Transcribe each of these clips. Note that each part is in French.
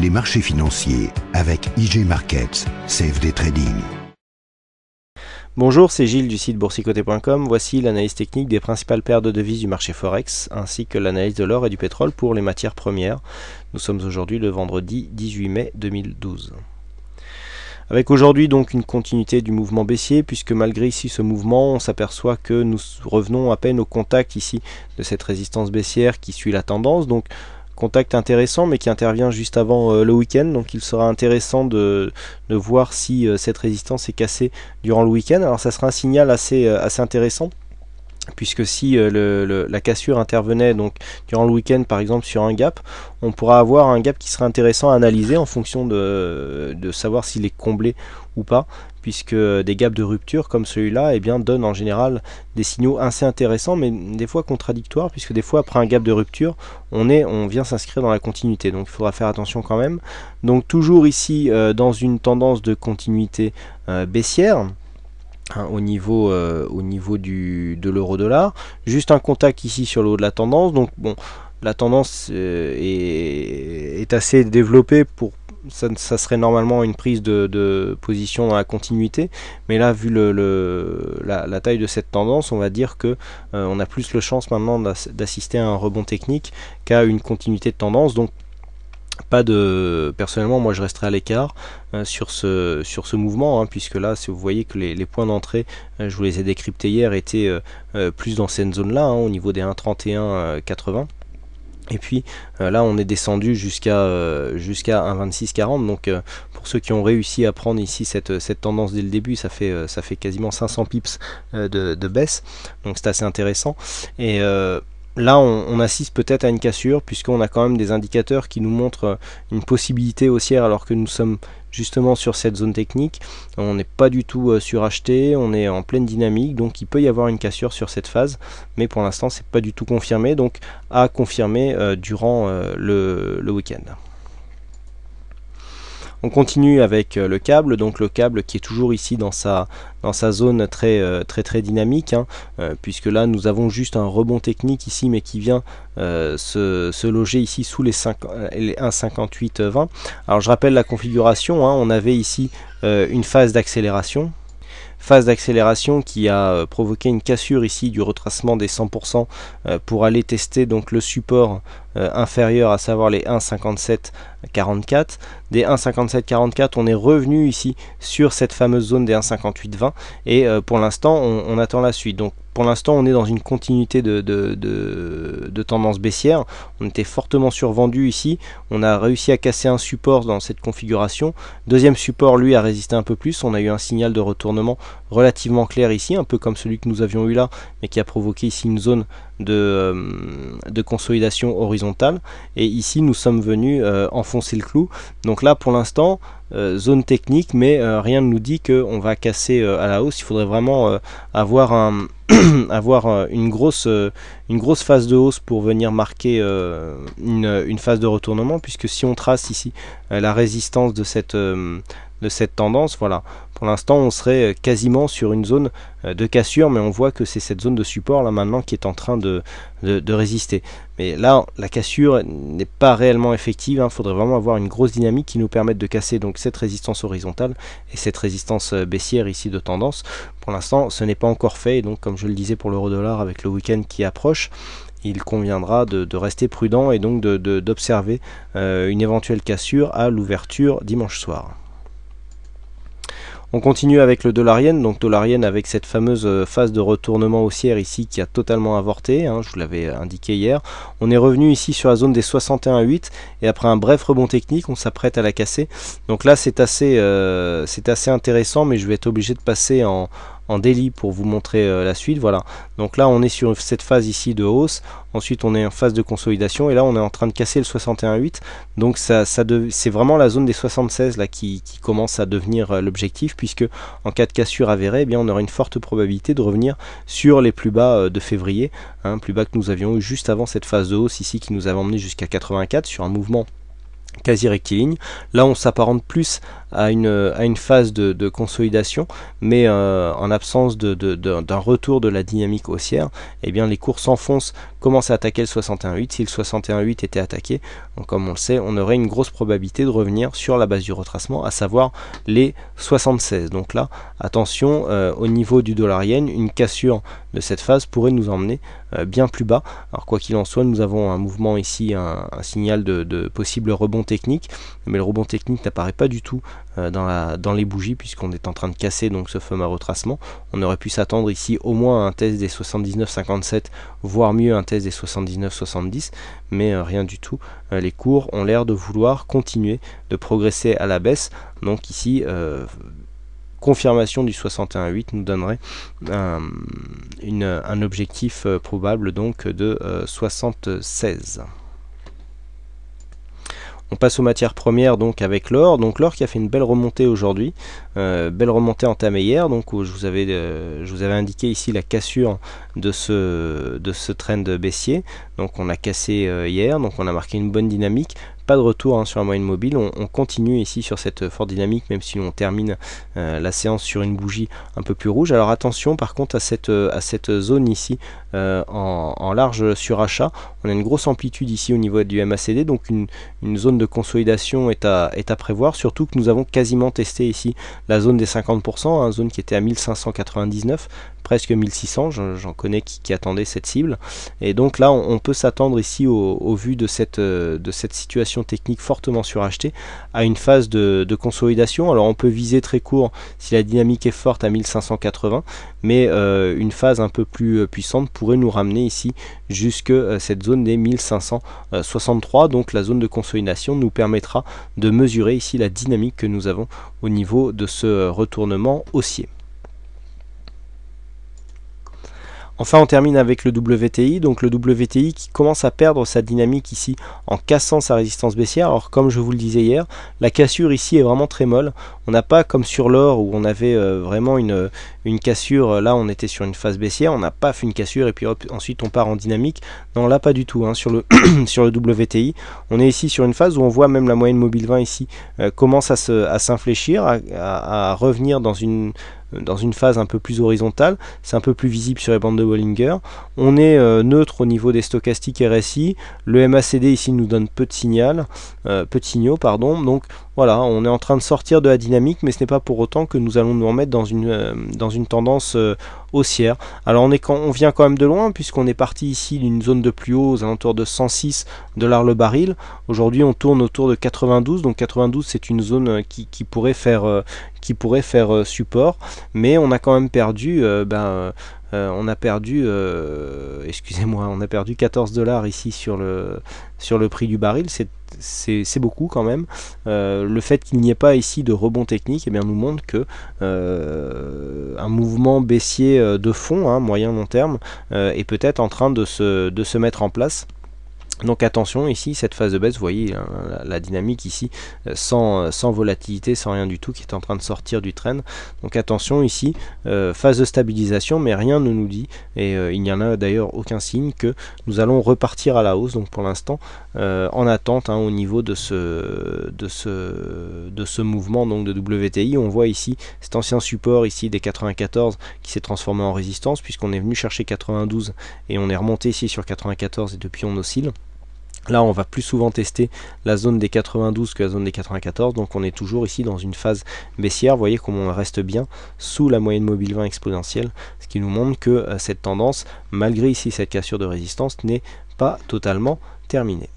les marchés financiers avec IG Markets, CFD Trading. Bonjour, c'est Gilles du site boursicoté.com. Voici l'analyse technique des principales paires de devises du marché Forex, ainsi que l'analyse de l'or et du pétrole pour les matières premières. Nous sommes aujourd'hui le vendredi 18 mai 2012. Avec aujourd'hui donc une continuité du mouvement baissier, puisque malgré ici ce mouvement, on s'aperçoit que nous revenons à peine au contact ici de cette résistance baissière qui suit la tendance. Donc contact intéressant mais qui intervient juste avant euh, le week-end. Donc il sera intéressant de, voir si euh, cette résistance est cassée durant le week-end. Alors ça sera un signal assez, euh, assez intéressant puisque si la cassure intervenait donc durant le week-end par exemple sur un gap, on pourra avoir un gap qui serait intéressant à analyser en fonction de, de savoir s'il est comblé ou pas puisque des gaps de rupture comme celui-là eh bien, donnent en général des signaux assez intéressants, mais des fois contradictoires, puisque des fois après un gap de rupture, on, est, on vient s'inscrire dans la continuité, donc il faudra faire attention quand même. Donc toujours ici euh, dans une tendance de continuité euh, baissière. Hein, au niveau, euh, au niveau du, de l'euro dollar juste un contact ici sur le haut de la tendance donc bon la tendance est, est, assez développée pour ça, serait normalement une prise de, position dans la continuité, mais là, vu le, la, taille de cette tendance, on va dire que euh, on a plus le chance maintenant d'assister à un rebond technique qu'à une continuité de tendance. Donc pas de personnellement moi je resterai à l'écart euh, sur ce sur ce mouvement hein, puisque là si vous voyez que les, points d'entrée euh, je vous les ai décryptés hier étaient plus dans cette zone là hein, au niveau des 1.31.80 et puis euh, là on est descendu jusqu'à euh, jusqu'à 1,2640 donc euh, pour ceux qui ont réussi à prendre ici cette, cette tendance dès le début ça fait ça fait quasiment 500 pips de, de, baisse. Donc c'est assez intéressant. Et là on, assiste peut-être à une cassure puisqu'on a quand même des indicateurs qui nous montrent une possibilité haussière alors que nous sommes justement sur cette zone technique. On n'est pas du tout euh, suracheté, on est en pleine dynamique, donc il peut y avoir une cassure sur cette phase, mais pour l'instant c'est pas du tout confirmé, donc à confirmer euh, durant euh, le week-end. On continue avec euh, le câble, donc le câble qui est toujours ici dans sa, zone très euh, très très dynamique, hein, euh, puisque là nous avons juste un rebond technique ici, mais qui vient se, loger ici sous les, 1,5820. Alors je rappelle la configuration, hein. on avait ici une phase d'accélération, phase d'accélération qui a provoqué une cassure ici du retracement des 100% pour aller tester donc le support inférieur à savoir les 1,5744 des 1,5744 on est revenu ici sur cette fameuse zone des 1,5820 et euh, pour l'instant on, attend la suite. Donc pour l'instant on est dans une continuité de, de, tendance baissière. On était fortement survendu ici. On a réussi à casser un support dans cette configuration. Deuxième support lui a résisté un peu plus. On a eu un signal de retournement relativement clair ici un peu comme celui que nous avions eu là mais qui a provoqué ici une zone de, euh, de consolidation horizontale. Et ici nous sommes venus euh, enfoncer le clou. Donc là pour l'instant euh, zone technique mais rien ne nous dit qu'on va casser à la hausse. Il faudrait vraiment avoir un avoir une grosse une grosse phase de hausse pour venir marquer une, une, phase de retournement puisque si on trace ici la résistance de cette de cette tendance. Voilà, pour l'instant, on serait euh, quasiment sur une zone euh, de cassure, mais on voit que c'est cette zone de support là maintenant qui est en train de, de, résister. Mais là, la cassure n'est pas réellement effective. Il hein. faudrait vraiment avoir une grosse dynamique qui nous permette de casser donc cette résistance horizontale et cette résistance euh, baissière ici de tendance. Pour l'instant, ce n'est pas encore fait. Et donc, comme je le disais pour l'euro dollar avec le week-end qui approche, il conviendra de, rester prudent et donc d'observer une éventuelle cassure à l'ouverture dimanche soir. On continue avec le dollar yen, donc dollar yen avec cette fameuse euh, phase de retournement haussière ici qui a totalement avorté, hein, je vous l'avais indiqué hier. On est revenu ici sur la zone des 61,8 et après un bref rebond technique, on s'apprête à la casser. Donc là c'est assez, euh, c'est assez intéressant, mais je vais être obligé de passer en, en pour vous montrer euh, la suite. Voilà. Donc là, on est sur cette phase ici de hausse. Ensuite, on est en phase de consolidation et là, on est en train de casser le 61.8. Donc ça, ça c'est vraiment la zone des 76 là qui, commence à devenir euh, l'objectif puisque en cas de cassure avérée, eh bien, on aura une forte probabilité de revenir sur les plus bas euh, de février, hein, plus bas que nous avions eu juste avant cette phase de hausse ici qui nous avait emmené jusqu'à 84 sur un mouvement quasi rectiligne. Là, on s'apparente plus à une, à une phase de, consolidation, mais en absence d'un retour de la dynamique haussière, eh bien les cours s'enfoncent, commencent à attaquer le 61.8. Si le 61.8 était attaqué, comme on le sait, on aurait une grosse probabilité de revenir sur la base du retracement, à savoir les 76. Donc là, attention, au niveau du dollar yen, une cassure de cette phase pourrait nous emmener euh, bien plus bas. Alors quoi qu'il en soit, nous avons un mouvement ici, un, signal de, possible rebond technique, mais le rebond technique n'apparaît pas du tout euh, dans, la, dans les bougies puisqu'on est en train de casser donc ce fameux retracement. On aurait pu s'attendre ici au moins à un test des 79,57, voire mieux un test des 79,70, mais euh, rien du tout. les cours ont l'air de vouloir continuer de progresser à la baisse. Donc ici, confirmation du 61.8 nous donnerait un, un objectif euh, probable donc de 76. Euh, on passe aux matières premières donc avec l'or. Donc l'or qui a fait une belle remontée aujourd'hui, euh, belle remontée entamée hier. Donc je vous avais je vous avais indiqué ici la cassure de ce de ce trend baissier. Donc on a cassé hier, donc on a marqué une bonne dynamique pas de retour hein, sur la moyenne mobile. On, continue ici sur cette forte dynamique, même si on termine euh, la séance sur une bougie un peu plus rouge. Alors attention par contre à cette, euh, à cette zone ici euh, en, large surachat. On a une grosse amplitude ici au niveau du MACD, donc une, zone de consolidation est à, est à prévoir, surtout que nous avons quasiment testé ici la zone des 50%, une hein, zone qui était à 1599 presque 1600, j'en connais qui, attendaient cette cible. Et donc là, on, peut s'attendre ici, au, vu de cette, euh, de cette situation technique fortement surachetée, à une phase de, consolidation. Alors on peut viser très court si la dynamique est forte à 1580, mais euh, une phase un peu plus euh, puissante pourrait nous ramener ici jusque cette zone des 1563. Donc la zone de consolidation nous permettra de mesurer ici la dynamique que nous avons au niveau de ce retournement haussier. Enfin, on termine avec le WTI, donc le WTI qui commence à perdre sa dynamique ici en cassant sa résistance baissière. Alors, comme je vous le disais hier, la cassure ici est vraiment très molle. On n'a pas comme sur l'or où on avait euh, vraiment une, une cassure. Là, on était sur une phase baissière, on n'a pas fait une cassure et puis ensuite on part en dynamique. Non, là, pas du tout. Hein. Sur, le sur le WTI, on est ici sur une phase où on voit même la moyenne mobile 20 ici euh, commence à s'infléchir, à, à revenir dans une dans une phase un peu plus horizontale, c'est un peu plus visible sur les bandes de Bollinger. On est euh, neutre au niveau des stochastiques RSI, le MACD ici nous donne peu de signal, euh, peu de signaux pardon, donc voilà, on est en train de sortir de la dynamique, mais ce n'est pas pour autant que nous allons nous remettre dans une, euh, dans une tendance haussière. Alors on, est quand, on vient quand même de loin, puisqu'on est parti ici d'une zone de plus haut aux alentours de 106 dollars le baril. Aujourd'hui on tourne autour de 92, donc 92 c'est une zone qui, qui pourrait faire, euh, support, mais on a quand même perdu, euh, ben, euh, on a perdu, excusez-moi, on a perdu 14 dollars ici sur le, prix du baril, beaucoup quand même. le fait qu'il n'y ait pas ici de rebond technique eh bien, nous montre que un mouvement baissier de fond, hein, moyen long terme, est peut-être en train de se, de se mettre en place. Donc attention ici, cette phase de baisse, vous voyez hein, la, dynamique ici euh, sans, euh, sans, volatilité, sans rien du tout qui est en train de sortir du trend. Donc attention ici, euh, phase de stabilisation, mais rien ne nous dit, et il n'y en a d'ailleurs aucun signe que nous allons repartir à la hausse. Donc pour l'instant, en attente hein, au niveau de ce, de, ce, de ce mouvement donc de WTI, on voit ici cet ancien support ici des 94 qui s'est transformé en résistance puisqu'on est venu chercher 92 et on est remonté ici sur 94 et depuis on oscille. Là, on va plus souvent tester la zone des 92 que la zone des 94, donc on est toujours ici dans une phase baissière. Vous voyez comment on reste bien sous la moyenne mobile 20 exponentielle, ce qui nous montre que euh, cette tendance, malgré ici cette cassure de résistance, n'est pas totalement terminée.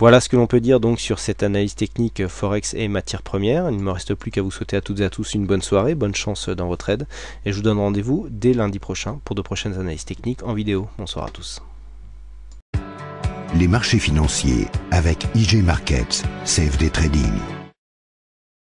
Voilà ce que l'on peut dire donc sur cette analyse technique Forex et matières premières. Il ne me reste plus qu'à vous souhaiter à toutes et à tous une bonne soirée, bonne chance dans votre aide, et je vous donne rendez-vous dès lundi prochain pour de prochaines analyses techniques en vidéo. Bonsoir à tous les marchés financiers avec IG Markets, CFD Trading.